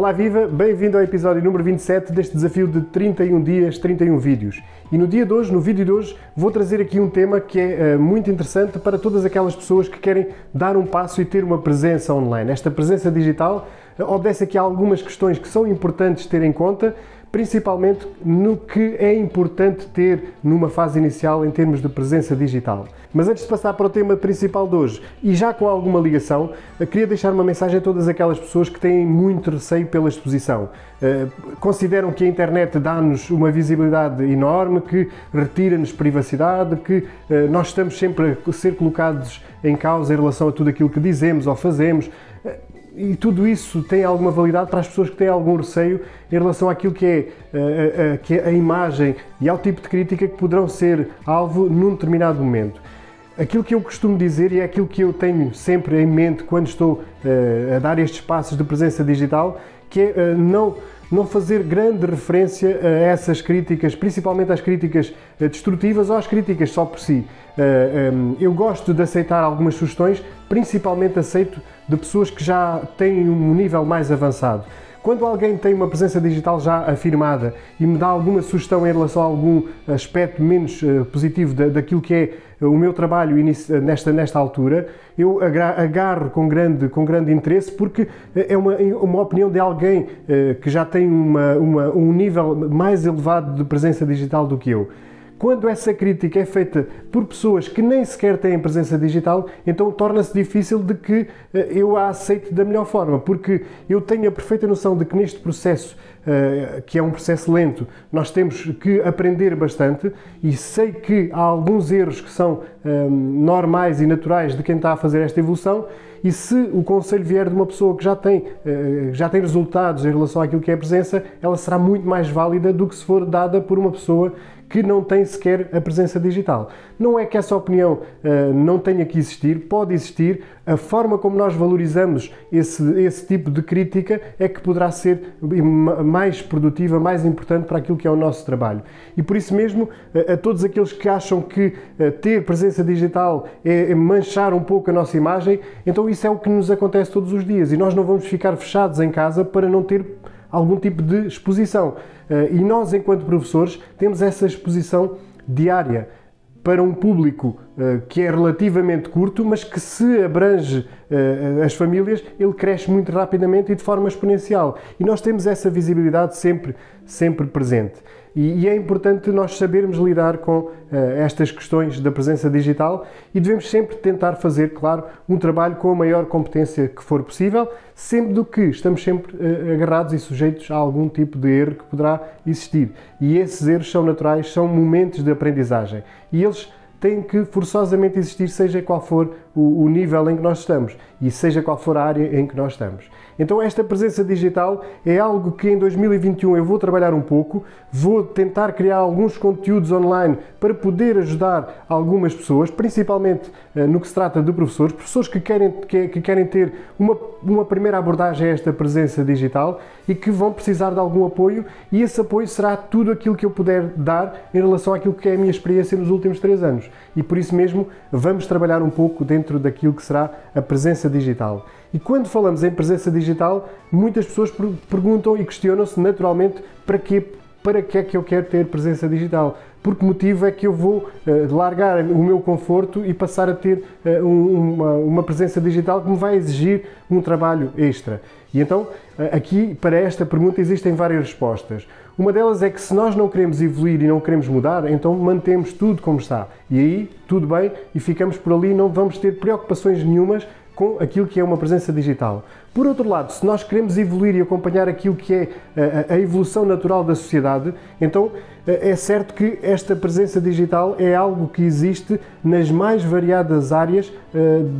Olá Viva, bem-vindo ao episódio número 27 deste desafio de 31 dias, 31 vídeos. E no dia de hoje, no vídeo de hoje, vou trazer aqui um tema que é uh, muito interessante para todas aquelas pessoas que querem dar um passo e ter uma presença online. Esta presença digital uh, obedece aqui a algumas questões que são importantes ter em conta principalmente no que é importante ter numa fase inicial em termos de presença digital. Mas antes de passar para o tema principal de hoje, e já com alguma ligação, queria deixar uma mensagem a todas aquelas pessoas que têm muito receio pela exposição. Eh, consideram que a internet dá-nos uma visibilidade enorme, que retira-nos privacidade, que eh, nós estamos sempre a ser colocados em causa em relação a tudo aquilo que dizemos ou fazemos e tudo isso tem alguma validade para as pessoas que têm algum receio em relação àquilo que é a, eh, a, que é a imagem e ao tipo de crítica que poderão ser alvo num determinado momento. Aquilo que eu costumo dizer e é aquilo que eu tenho sempre em mente quando estou uh, a dar estes passos de presença digital, que é não não fazer grande referência a essas críticas, principalmente às críticas destrutivas ou às críticas só por si. Eu gosto de aceitar algumas sugestões, principalmente aceito de pessoas que já têm um nível mais avançado. Quando alguém tem uma presença digital já afirmada e me dá alguma sugestão em relação a algum aspecto menos uh, positivo da, daquilo que é o meu trabalho nesta, nesta altura, eu agarro com grande, com grande interesse porque é uma, uma opinião de alguém uh, que já tem uma, uma, um nível mais elevado de presença digital do que eu. Quando essa crítica é feita por pessoas que nem sequer têm presença digital, então torna-se difícil de que eh, eu a aceite da melhor forma, porque eu tenho a perfeita noção de que neste processo, eh, que é um processo lento, nós temos que aprender bastante e sei que há alguns erros que são eh, normais e naturais de quem está a fazer esta evolução e se o conselho vier de uma pessoa que já tem, já tem resultados em relação àquilo que é a presença, ela será muito mais válida do que se for dada por uma pessoa que não tem sequer a presença digital. Não é que essa opinião uh, não tenha que existir, pode existir. A forma como nós valorizamos esse, esse tipo de crítica é que poderá ser mais produtiva, mais importante para aquilo que é o nosso trabalho. E por isso mesmo, uh, a todos aqueles que acham que uh, ter presença digital é, é manchar um pouco a nossa imagem, então isso é o que nos acontece todos os dias e nós não vamos ficar fechados em casa para não ter algum tipo de exposição. Eh, e nós, enquanto professores, temos essa exposição diária para um público uh, que é relativamente curto, mas que se abrange uh, as famílias, ele cresce muito rapidamente e de forma exponencial. E nós temos essa visibilidade sempre, sempre presente. E, e é importante nós sabermos lidar com uh, estas questões da presença digital e devemos sempre tentar fazer, claro, um trabalho com a maior competência que for possível, sempre do que estamos sempre uh, agarrados e sujeitos a algum tipo de erro que poderá existir. E esses erros são naturais, são momentos de aprendizagem. E eles têm que forçosamente existir, seja qual for o, o, nível em que nós estamos e seja qual for a área em que nós estamos. Então, esta presença digital é algo que em 2021 eu vou trabalhar um pouco, vou tentar criar alguns conteúdos online para poder ajudar algumas pessoas, principalmente uh, no que se trata de professores, professores que querem, que, que querem ter uma, uma primeira abordagem a esta presença digital e que vão precisar de algum apoio, e esse apoio será tudo aquilo que eu puder dar em relação àquilo que é a minha experiência nos últimos três anos. E por isso mesmo, vamos trabalhar um pouco dentro daquilo que será a presença digital. E quando falamos em presença digital, muitas pessoas perguntam e questionam-se naturalmente para quê, para que é que eu quero ter presença digital? Por que motivo é que eu vou uh, largar o meu conforto e passar a ter uh, um, uma, uma, presença digital que me vai exigir um trabalho extra? E então, uh, aqui para esta pergunta existem várias respostas. Uma delas é que se nós não queremos evoluir e não queremos mudar, então mantemos tudo como está. E aí, tudo bem, e ficamos por ali, não vamos ter preocupações nenhumas com aquilo que é uma presença digital. Por outro lado, se nós queremos evoluir e acompanhar aquilo que é a, a evolução natural da sociedade, então é certo que esta presença digital é algo que existe nas mais variadas áreas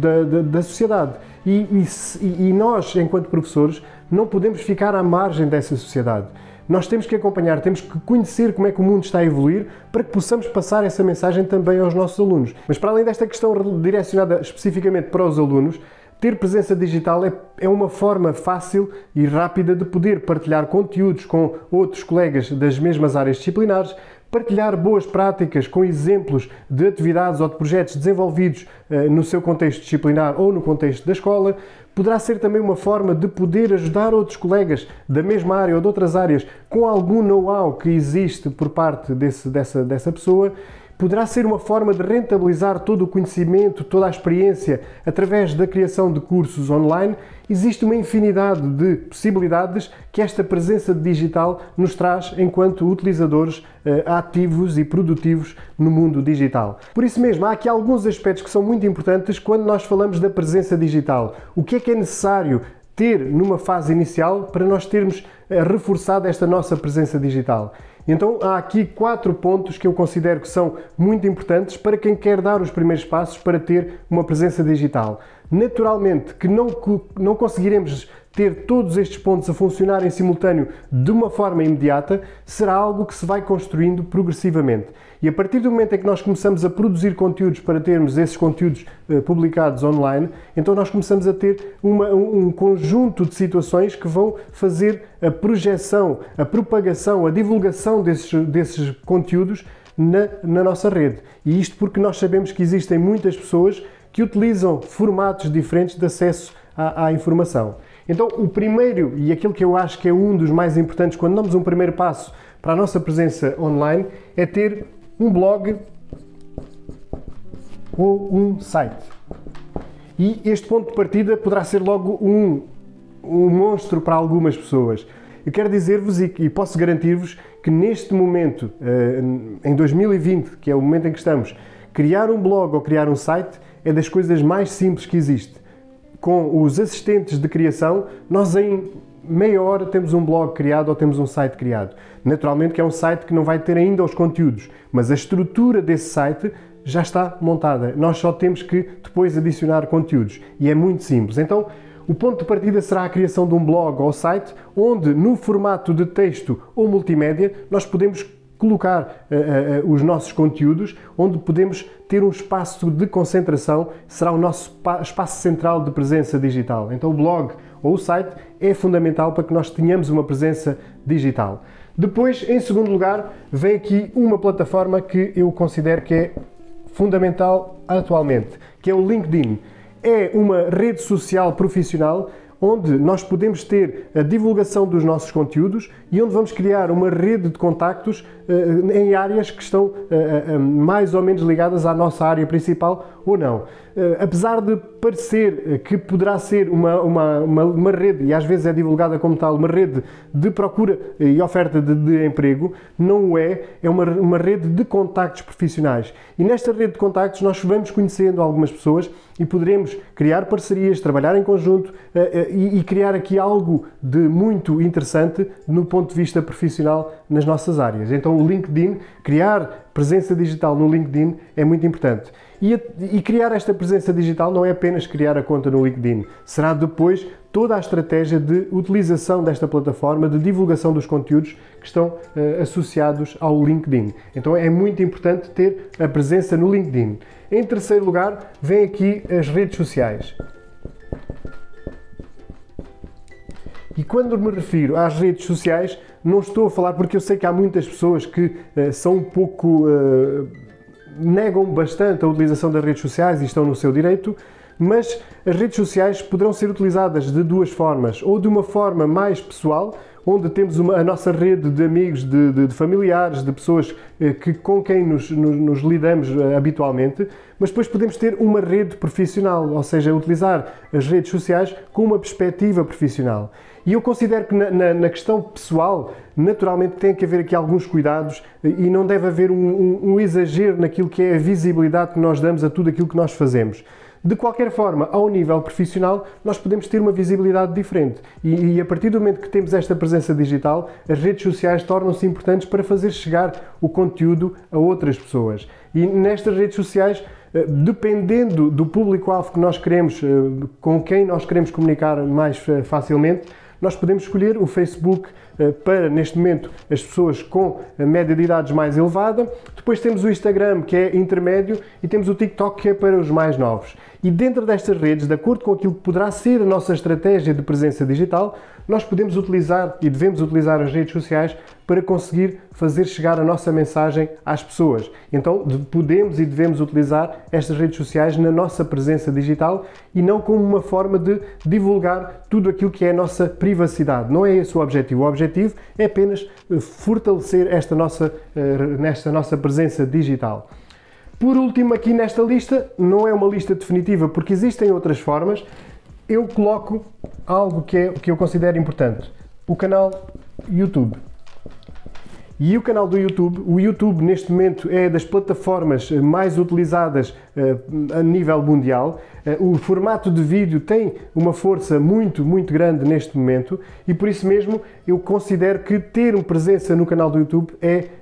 da, da, da, sociedade. E, e, e nós, enquanto professores, não podemos ficar à margem dessa sociedade. Nós temos que acompanhar, temos que conhecer como é que o mundo está a evoluir para que possamos passar essa mensagem também aos nossos alunos. Mas para além desta questão direcionada especificamente para os alunos, ter presença digital é, é uma forma fácil e rápida de poder partilhar conteúdos com outros colegas das mesmas áreas disciplinares, partilhar boas práticas com exemplos de atividades ou de projetos desenvolvidos no seu contexto disciplinar ou no contexto da escola. Poderá ser também uma forma de poder ajudar outros colegas da mesma área ou de outras áreas com algum know-how que existe por parte desse, dessa, dessa pessoa poderá ser uma forma de rentabilizar todo o conhecimento, toda a experiência através da criação de cursos online. Existe uma infinidade de possibilidades que esta presença digital nos traz enquanto utilizadores eh, ativos e produtivos no mundo digital. Por isso mesmo, há aqui alguns aspectos que são muito importantes quando nós falamos da presença digital. O que é que é necessário ter numa fase inicial para nós termos eh, reforçado esta nossa presença digital? Então há aqui quatro pontos que eu considero que são muito importantes para quem quer dar os primeiros passos para ter uma presença digital. Naturalmente que não, não conseguiremos ter todos estes pontos a funcionar em simultâneo de uma forma imediata, será algo que se vai construindo progressivamente. E a partir do momento em que nós começamos a produzir conteúdos para termos esses conteúdos uh, publicados online, então nós começamos a ter uma, um conjunto de situações que vão fazer a projeção, a propagação, a divulgação desses, desses conteúdos na, na nossa rede. E isto porque nós sabemos que existem muitas pessoas que utilizam formatos diferentes de acesso à, à informação. Então, o primeiro, e aquilo que eu acho que é um dos mais importantes quando damos um primeiro passo para a nossa presença online, é ter um blog ou um site. E este ponto de partida poderá ser logo um, um monstro para algumas pessoas. Eu quero dizer-vos e, e posso garantir-vos que neste momento, eh, em 2020, que é o momento em que estamos, criar um blog ou criar um site é das coisas mais simples que existe. Com os assistentes de criação, nós em meia hora temos um blog criado ou temos um site criado. Naturalmente que é um site que não vai ter ainda os conteúdos, mas a estrutura desse site já está montada. Nós só temos que depois adicionar conteúdos e é muito simples. Então, o ponto de partida será a criação de um blog ou site onde, no formato de texto ou multimédia, nós podemos colocar uh, uh, os nossos conteúdos, onde podemos ter um espaço de concentração, será o nosso espaço central de presença digital. Então, o blog ou o site é fundamental para que nós tenhamos uma presença digital. Depois, em segundo lugar, vem aqui uma plataforma que eu considero que é fundamental atualmente, que é o LinkedIn. É uma rede social profissional onde nós podemos ter a divulgação dos nossos conteúdos e onde vamos criar uma rede de contactos em áreas que estão uh, uh, mais ou menos ligadas à nossa área principal ou não. apesar de parecer que poderá ser uma, uma, uma, uma, rede, e às vezes é divulgada como tal, uma rede de procura e oferta de, de emprego, não é, é uma, uma rede de contactos profissionais. E nesta rede de contactos nós vamos conhecendo algumas pessoas e poderemos criar parcerias, trabalhar em conjunto e criar aqui algo de muito interessante no ponto de vista profissional nas nossas áreas. Então LinkedIn, criar presença digital no LinkedIn é muito importante. E, e, criar esta presença digital não é apenas criar a conta no LinkedIn, será depois toda a estratégia de utilização desta plataforma, de divulgação dos conteúdos que estão uh, associados ao LinkedIn. Então é muito importante ter a presença no LinkedIn. Em terceiro lugar, vem aqui as redes sociais. E quando me refiro às redes sociais, não estou a falar porque eu sei que há muitas pessoas que uh, são um pouco. Uh, negam bastante a utilização das redes sociais e estão no seu direito, mas as redes sociais poderão ser utilizadas de duas formas, ou de uma forma mais pessoal, onde temos uma, a nossa rede de amigos, de, de, de familiares, de pessoas eh, que, com quem nos, nos, nos, lidamos eh, habitualmente, mas depois podemos ter uma rede profissional, ou seja, utilizar as redes sociais com uma perspectiva profissional. E eu considero que na, na, na questão pessoal, naturalmente tem que haver aqui alguns cuidados eh, e não deve haver um, um, um exagero naquilo que é a visibilidade que nós damos a tudo aquilo que nós fazemos. De qualquer forma, ao nível profissional, nós podemos ter uma visibilidade diferente. E, e, a partir do momento que temos esta presença digital, as redes sociais tornam-se importantes para fazer chegar o conteúdo a outras pessoas. E nestas redes sociais, eh, dependendo do público-alvo que nós queremos, eh, com quem nós queremos comunicar mais eh, facilmente, nós podemos escolher o Facebook para, neste momento, as pessoas com a média de idades mais elevada. Depois temos o Instagram, que é intermédio, e temos o TikTok, que é para os mais novos. E dentro destas redes, de acordo com aquilo que poderá ser a nossa estratégia de presença digital, nós podemos utilizar e devemos utilizar as redes sociais para conseguir fazer chegar a nossa mensagem às pessoas. Então, podemos e devemos utilizar estas redes sociais na nossa presença digital e não como uma forma de divulgar tudo aquilo que é a nossa privacidade. Não é esse o objetivo. O objetivo é apenas eh, fortalecer esta nossa, eh, nesta nossa presença digital. Por último, aqui nesta lista, não é uma lista definitiva porque existem outras formas, eu coloco algo que, é, que eu considero importante: o canal YouTube. E o canal do YouTube, o YouTube neste momento é das plataformas mais utilizadas uh, a nível mundial. Uh, o formato de vídeo tem uma força muito, muito grande neste momento e por isso mesmo eu considero que ter uma presença no canal do YouTube é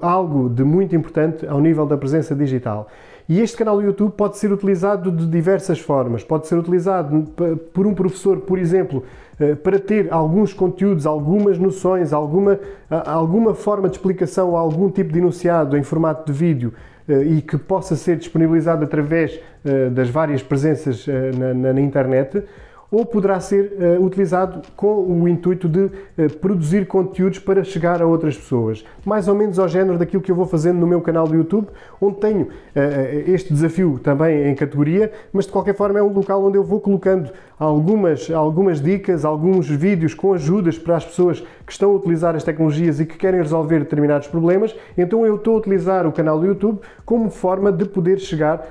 algo de muito importante ao nível da presença digital. E este canal do YouTube pode ser utilizado de diversas formas. Pode ser utilizado por um professor, por exemplo, eh, para ter alguns conteúdos, algumas noções, alguma, alguma forma de explicação, algum tipo de enunciado em formato de vídeo eh, e que possa ser disponibilizado através eh, das várias presenças na, na internet ou poderá ser uh, utilizado com o intuito de uh, produzir conteúdos para chegar a outras pessoas. Mais ou menos ao género daquilo que eu vou fazendo no meu canal do YouTube, onde tenho uh, este desafio também em categoria, mas de qualquer forma é um local onde eu vou colocando algumas, algumas dicas, alguns vídeos com ajudas para as pessoas que estão a utilizar as tecnologias e que querem resolver determinados problemas. Então eu estou a utilizar o canal do YouTube como forma de poder chegar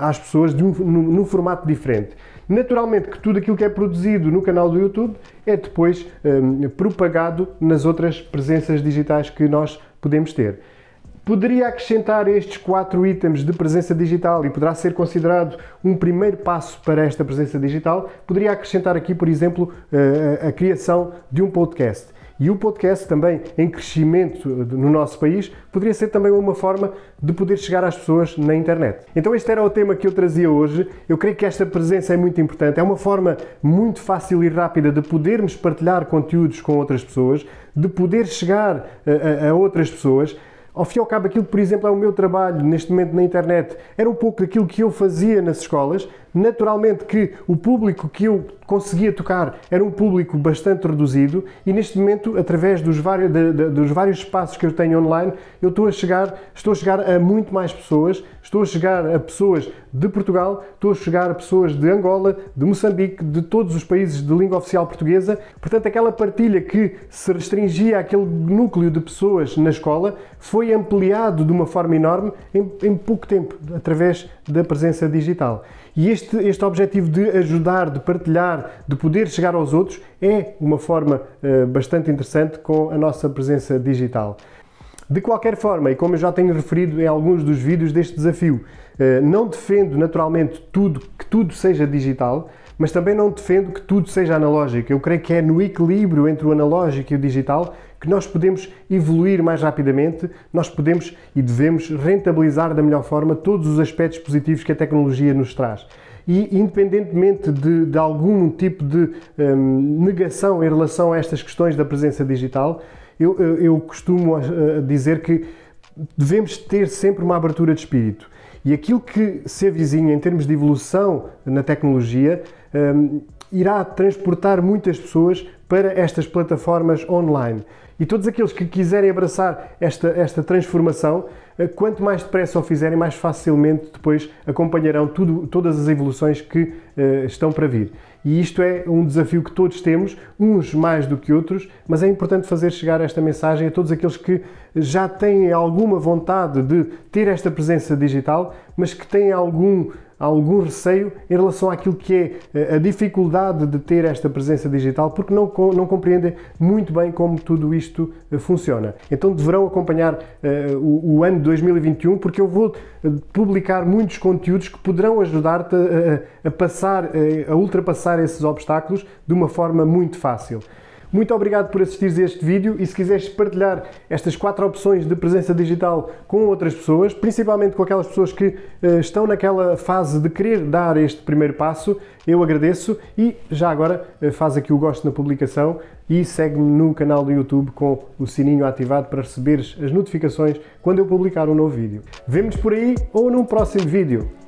às pessoas um, num formato diferente. Naturalmente que tudo aquilo que é produzido no canal do YouTube é depois um, propagado nas outras presenças digitais que nós podemos ter. Poderia acrescentar estes quatro itens de presença digital e poderá ser considerado um primeiro passo para esta presença digital. Poderia acrescentar aqui, por exemplo, a, a criação de um podcast. E o podcast também em crescimento no nosso país poderia ser também uma forma de poder chegar às pessoas na internet. Então este era o tema que eu trazia hoje. Eu creio que esta presença é muito importante. É uma forma muito fácil e rápida de podermos partilhar conteúdos com outras pessoas, de poder chegar a, a, a outras pessoas. Ao fim e ao cabo, aquilo que, por exemplo, é o meu trabalho neste momento na internet, era um pouco daquilo que eu fazia nas escolas. Naturalmente que o público que eu conseguia tocar era um público bastante reduzido e neste momento, através dos vários, de, de, dos vários espaços que eu tenho online, eu estou a chegar, estou a chegar a muito mais pessoas, estou a chegar a pessoas de Portugal, estou a chegar a pessoas de Angola, de Moçambique, de todos os países de língua oficial portuguesa. Portanto, aquela partilha que se restringia àquele núcleo de pessoas na escola foi ampliado de uma forma enorme em, em pouco tempo, através da presença digital. E este, este objetivo de ajudar, de partilhar, de poder chegar aos outros é uma forma uh, bastante interessante com a nossa presença digital. De qualquer forma, e como eu já tenho referido em alguns dos vídeos deste desafio, uh, não defendo naturalmente tudo que tudo seja digital, mas também não defendo que tudo seja analógico. Eu creio que é no equilíbrio entre o analógico e o digital que nós podemos evoluir mais rapidamente, nós podemos e devemos rentabilizar da melhor forma todos os aspectos positivos que a tecnologia nos traz. E, independentemente de, de algum tipo de um, negação em relação a estas questões da presença digital, eu, eu costumo uh, dizer que devemos ter sempre uma abertura de espírito. E aquilo que se avizinha em termos de evolução na tecnologia um, irá transportar muitas pessoas para estas plataformas online. E todos aqueles que quiserem abraçar esta, esta transformação, eh, quanto mais depressa o fizerem, mais facilmente depois acompanharão tudo, todas as evoluções que uh, estão para vir. E isto é um desafio que todos temos, uns mais do que outros, mas é importante fazer chegar esta mensagem a todos aqueles que já têm alguma vontade de ter esta presença digital, mas que têm algum algum receio em relação àquilo que é eh, a dificuldade de ter esta presença digital, porque não, não compreendem muito bem como tudo isto eh, funciona. Então deverão acompanhar uh, o, o, ano 2021, porque eu vou publicar muitos conteúdos que poderão ajudar-te a, a, passar, a ultrapassar esses obstáculos de uma forma muito fácil. Muito obrigado por assistires a este vídeo e se quiseres partilhar estas quatro opções de presença digital com outras pessoas, principalmente com aquelas pessoas que uh, estão naquela fase de querer dar este primeiro passo, eu agradeço e já agora uh, faz aqui o gosto na publicação e segue-me no canal do YouTube com o sininho ativado para receberes as notificações quando eu publicar um novo vídeo. Vemo-nos por aí ou num próximo vídeo.